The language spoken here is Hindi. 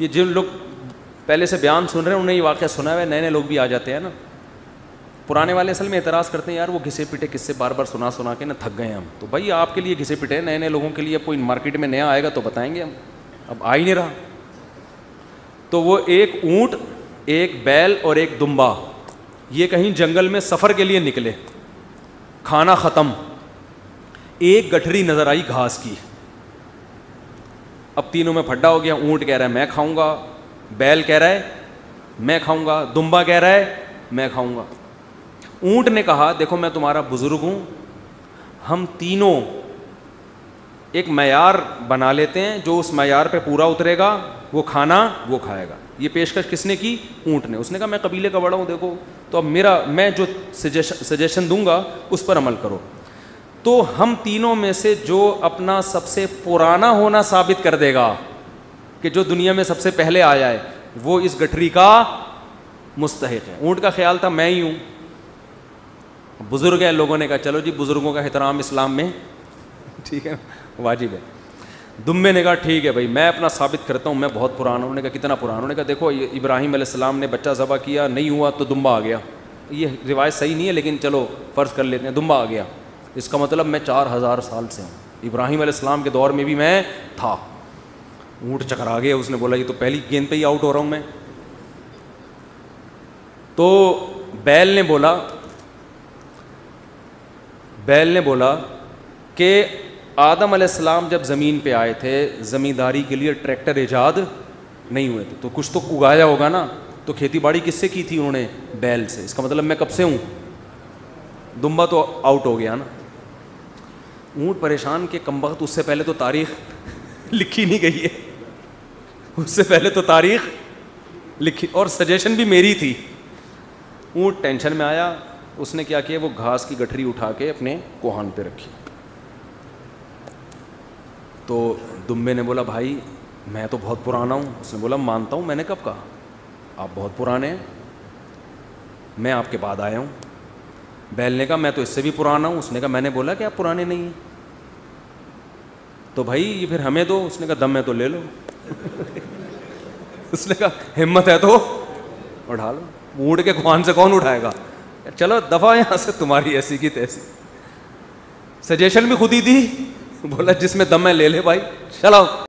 ये जिन लोग पहले से बयान सुन रहे हैं, उन्हें ये वाक़ सुना हुआ है नए नए लोग भी आ जाते हैं ना। पुराने वाले असल में एतराज़ करते हैं, यार, वो घिसे पिटे किससे बार बार सुना सुना के ना थक गए हम। तो भाई, आपके लिए घिसे पिटे नए नए लोगों के लिए कोई मार्केट में नया आएगा तो बताएँगे हम। अब आ ही नहीं रहा। तो वो एक ऊँट, एक बैल और एक दुम्बा, ये कहीं जंगल में सफ़र के लिए निकले। खाना ख़त्म। एक गठरी नज़र आई घास की। अब तीनों में फड्डा हो गया, ऊँट कह रहा है, मैं खाऊँगा। बैल कह रहा है, मैं खाऊँगा। दुम्बा कह रहा है, मैं खाऊँगा। ऊँट ने कहा, देखो, मैं तुम्हारा बुज़ुर्ग हूँ। हम तीनों एक मैार बना लेते हैं। जो उस मैार पे पूरा उतरेगा, वो खाना, वो खाएगा। ये पेशकश किसने की? ऊँट ने। उसने कहा, मैं कबीले का बड़ा हूँ, देखो। तो अब मेरा, मैं जो सजेशन सजेशन दूँगा, उस पर अमल करो। तो हम तीनों में से जो अपना सबसे पुराना होना साबित कर देगा कि जो दुनिया में सबसे पहले आया है, वो इस गठरी का मुस्तक है। ऊँट का ख्याल था, मैं ही हूँ। बुज़ुर्ग है लोगों ने कहा, चलो जी, बुज़ुर्गों का एहतराम इस्लाम में। ठीक है, वाजिब है। दुम्बे ने कहा, ठीक है भाई, मैं अपना साबित करता हूँ, मैं बहुत पुराना उन्होंने कहा, कितना पुराना? उन्होंने कहा, देखो इब्राहिम अलैहिस्सलाम ने बच्चा ज़बा किया, नहीं हुआ तो दुम्बा आ गया। ये रिवायत सही नहीं है, लेकिन चलो, फ़र्ज़ कर लेते हैं, दुम्बा आ गया। इसका मतलब मैं चार हज़ार साल से हूँ। इब्राहिम अलैहिस्सलाम के दौर में भी मैं था। ऊँट चकरा गया, उसने बोला, ये तो पहली गेंद पे ही आउट हो रहा हूँ मैं। तो बैल ने बोला, बैल ने बोला कि आदम अलैहिस्सलाम जब ज़मीन पे आए थे, ज़मींदारी के लिए ट्रैक्टर ईजाद नहीं हुए थे। तो कुछ तो उगाया होगा ना तो खेती बाड़ी किससे की थी उन्होंने? बैल से। इसका मतलब मैं कब से हूँ? दुम्बा तो आउट हो गया ना। ऊँट परेशान के कम वक्त, उससे पहले तो तारीख लिखी नहीं गई है। उससे पहले तो तारीख लिखी, और सजेशन भी मेरी थी। ऊँट टेंशन में आया, उसने क्या किया, वो घास की गठरी उठा के अपने कोहान पे रखी। तो दुम्बे ने बोला, भाई, मैं तो बहुत पुराना हूँ। उसने बोला, मानता हूँ, मैंने कब कहा? आप बहुत पुराने हैं। मैं आपके बाद आया हूँ। बैल ने कहा, मैं तो इससे भी पुराना हूँ। उसने कहा, मैंने बोला कि आप पुराने नहीं हैं। तो भाई, ये फिर हमें दो। उसने कहा, दम में तो ले लो। उसने कहा, हिम्मत है तो उठा लो। ऊँट के खुआन से कौन उठाएगा? चलो, दफ़ा यहाँ से तुम्हारी ऐसी की तैसी। सजेशन भी खुद ही दी। बोला, जिसमें दम है, ले ले भाई। चलो